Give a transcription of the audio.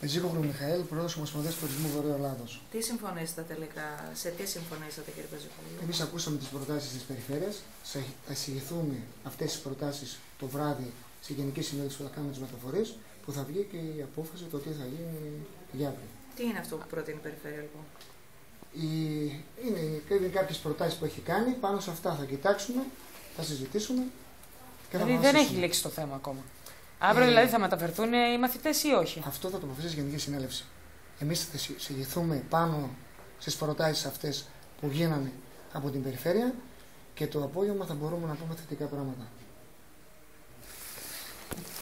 Πεζίκογλου Μιχαήλ, πρόεδρος Ομοσπονδίας Τουρισμού Βορείου Ελλάδος. Τι συμφωνήσατε τελικά, σε τι συμφωνήσατε κύριε Πεζικόγλου. Εμείς ακούσαμε τις προτάσεις της περιφέρειας. Θα εισηγηθούμε αυτές τις προτάσεις το βράδυ στη Γενική Συνέλευση που θα κάνουμε τις μεταφορές, που θα βγει και η απόφαση το τι θα γίνει για αύριο. Τι είναι αυτό που προτείνει η περιφέρεια λοιπόν; Η... Είναι, είναι κάποιες προτάσεις που έχει κάνει. Πάνω σε αυτά θα κοιτάξουμε, θα συζητήσουμε. Και θα δηλαδή δεν έχει λήξει το θέμα ακόμα. Αύριο ε, δηλαδή θα μεταφερθούν οι μαθητές ή όχι; Αυτό θα το αποφασίσει η Γενική Συνέλευση. Εμείς θα συζητηθούμε πάνω στις προτάσεις αυτές που γίνανε από την περιφέρεια και το απόγευμα θα μπορούμε να πούμε θετικά πράγματα.